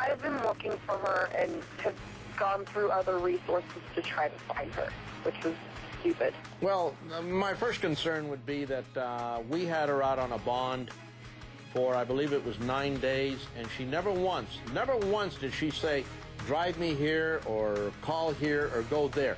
I've been looking for her and have gone through other resources to try to find her, which was stupid. Well, uh, my first concern would be that uh, we had her out on a bond for, I believe it was nine days, and she never once, never once did she say, drive me here or call here or go there.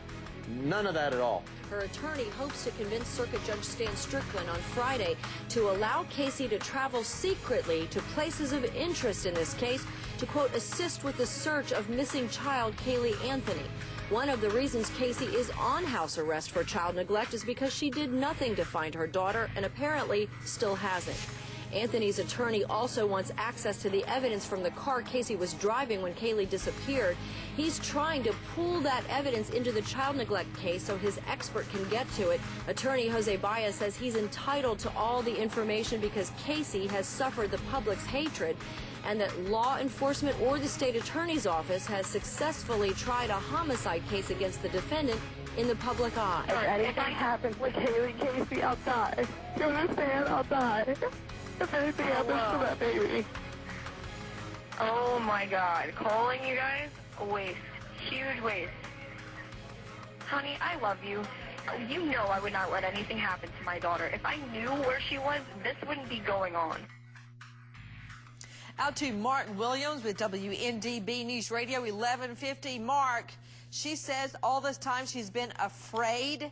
None of that at all. Her attorney hopes to convince Circuit Judge Stan Strickland on Friday to allow Casey to travel secretly to places of interest in this case to, quote, assist with the search of missing child Caylee Anthony. One of the reasons Casey is on house arrest for child neglect is because she did nothing to find her daughter and apparently still hasn't. Anthony's attorney also wants access to the evidence from the car Casey was driving when Caylee disappeared. He's trying to pull that evidence into the child neglect case so his expert can get to it. Attorney Jose Baez says he's entitled to all the information because Casey has suffered the public's hatred and that law enforcement or the state attorney's office has successfully tried a homicide case against the defendant in the public eye. If anything happens to Caylee Casey, I'll die. You understand? I'll die. If anything happens to that baby. Oh my god. Calling you guys? A waste. Huge waste. Honey, I love you. You know I would not let anything happen to my daughter. If I knew where she was, this wouldn't be going on. Out to Mark Williams with WNDB News Radio 1150. Mark, she says all this time she's been afraid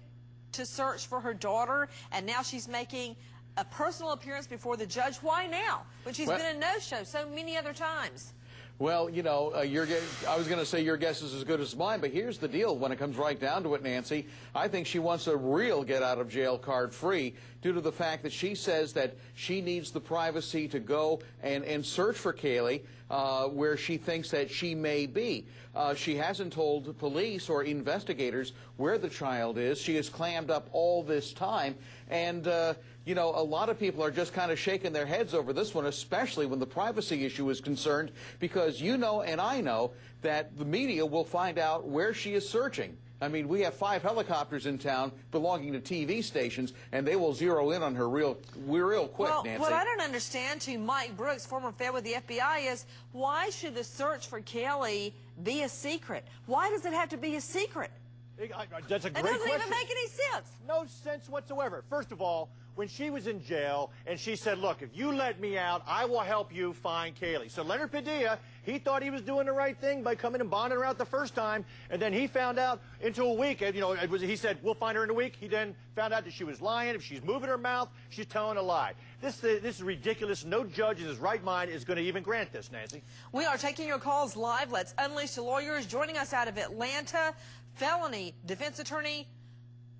to search for her daughter, and now she's making a personal appearance before the judge. Why now? When she's Well- been a no-show so many other times. Well, you know, uh, your I was going to say your guess is as good as mine, but here's the deal when it comes right down to it, Nancy. I think she wants a real get out of jail card free due to the fact that she says that she needs the privacy to go and, and search for Caylee uh, where she thinks that she may be. Uh, she hasn't told police or investigators where the child is. She has clammed up all this time. And, uh, you know, a lot of people are just kind of shaking their heads over this one, especially when the privacy issue is concerned, because you know and I know that the media will find out where she is searching. I mean, we have five helicopters in town belonging to TV stations, and they will zero in on her real, real quick, well, Nancy. what I don't understand to Mike Brooks, former Fed with the FBI, is why should the search for Caylee be a secret? Why does it have to be a secret? I- I- That's a It doesn't question. even make any sense. No sense whatsoever. First of all, when she was in jail and she said, look, if you let me out, I will help you find Caylee. So Leonard Padilla, he thought he was doing the right thing by coming and bonding her out the first time. And then he found out into a week, you know, it was, he said, we'll find her in a week. He then found out that she was lying. If she's moving her mouth, she's telling a lie. This, uh, this is ridiculous. No judge in his right mind is going to even grant this, Nancy. We are taking your calls live. Let's unleash the lawyers. Joining us out of Atlanta, felony defense attorney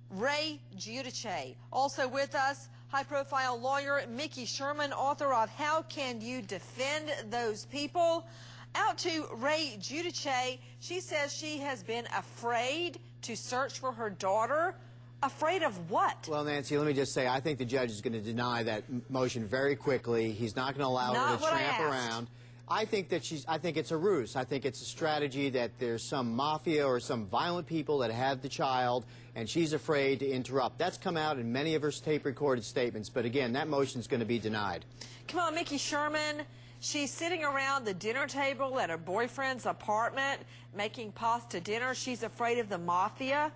Ray Giudice. Also with us, high-profile lawyer Mickey Sherman, author of How Can You Defend Those People? Out to Ray Giudice. She says she has been afraid to search for her daughter. Afraid of what? Well, Nancy, let me just say, I think the judge is going to deny that motion very quickly. He's not going to allow Not her to I tramp asked. around. I think that she's. I think it's a ruse. I think it's a strategy that there's some mafia or some violent people that have the child, and she's afraid to interrupt. That's come out in many of her tape-recorded statements. But again, that motion is going to be denied. Come on, Mickey Sherman. She's sitting around the dinner table at her boyfriend's apartment making pasta dinner. She's afraid of the mafia.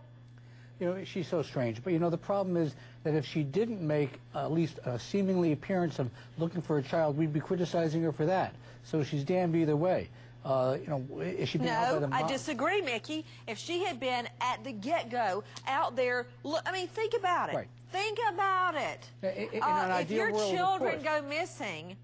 You know, she's so strange. But you know, the problem is that if she didn't make at least a seemingly appearance of looking for a child, we'd be criticizing her for that. So she's damned either way. Uh, you know, is she being No, I disagree, Mickey. If she had been at the get-go out there, look, I mean, think about it. Right. Think about it. Yeah, i- i- in Uh, if your world, children go missing,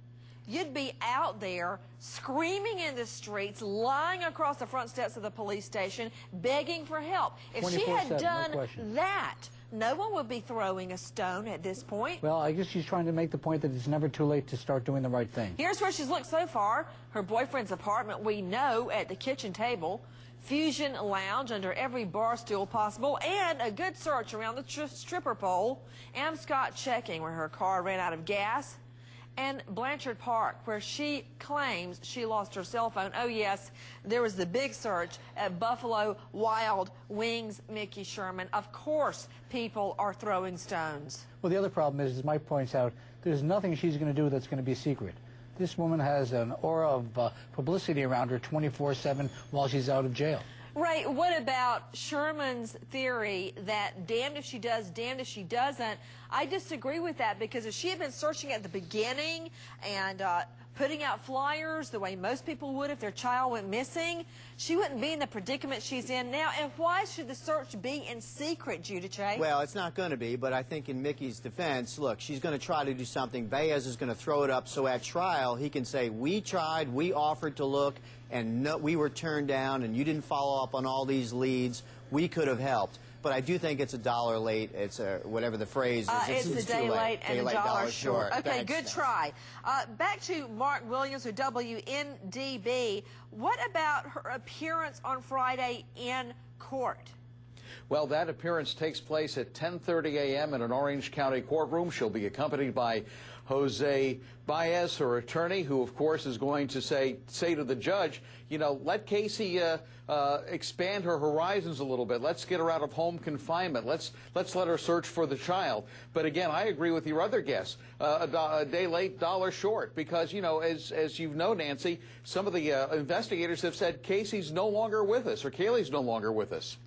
you'd be out there screaming in the streets, lying across the front steps of the police station, begging for help. If she had done question. that, no one would be throwing a stone at this point. Well, I guess she's trying to make the point that it's never too late to start doing the right thing. Here's where she's looked so far. Her boyfriend's apartment, we know, at the kitchen table. Fusion Lounge under every bar stool possible, and a good search around the tr- stripper pole. Amscott checking where her car ran out of gas. And Blanchard Park, where she claims she lost her cell phone. Oh, yes, there was the big search at Buffalo Wild Wings, Mickey Sherman. Of course, people are throwing stones. Well, the other problem is, as Mike points out, there's nothing she's going to do that's going to be secret. this woman has an aura of uh, publicity around her 24-7 while she's out of jail. Ray, what about Sherman's theory that damned if she does, damned if she doesn't? I disagree with that because if she had been searching at the beginning and uh, putting out flyers the way most people would if their child went missing, she wouldn't be in the predicament she's in now. And why should the search be in secret, Giudice? Well, it's not going to be, but I think in Mickey's defense, look, she's going to try to do something. Baez is going to throw it up so at trial he can say, we tried, we offered to look, and no, we were turned down, and you didn't follow up on all these leads. We could have helped. But I do think it's a dollar late. It's a, whatever the phrase is. Uh, it's, it's, a day too late and Day a late, dollar, short. Okay, Thanks, good try. Uh, back to Mark Williams or WNDB. What about her appearance on Friday in court? Well, that appearance takes place at 10:30 a.m. in an Orange County courtroom. She'll be accompanied by Jose Baez, her attorney, who, of course, is going to say say to the judge, you know, let Casey uh, uh, expand her horizons a little bit. Let's get her out of home confinement. Let's let's let her search for the child. But again, I agree with your other guess. Uh, a, a day late, dollar short, because you know, as as you know, Nancy, some of the uh, investigators have said Casey's no longer with us, or Caylee's no longer with us.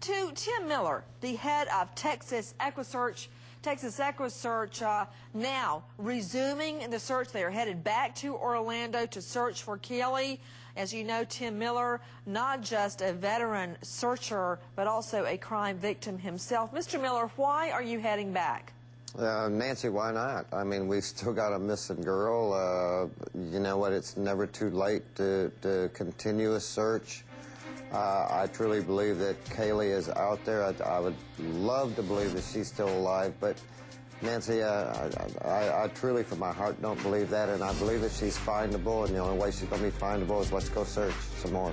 To Tim Miller, the head of Texas EquiSearch. Texas EquiSearch uh, now resuming the search. They are headed back to Orlando to search for Caylee. As you know, Tim Miller, not just a veteran searcher, but also a crime victim himself. Mr. Miller, why are you heading back? Uh, Nancy, why not? I mean, we've still got a missing girl. Uh, you know what? It's never too late to, to continue a search. Uh, I truly believe that Caylee is out there. I, I would love to believe that she's still alive, but Nancy, uh, I, I, I truly, from my heart, don't believe that, and I believe that she's findable, and the only way she's going to be findable is let's go search some more.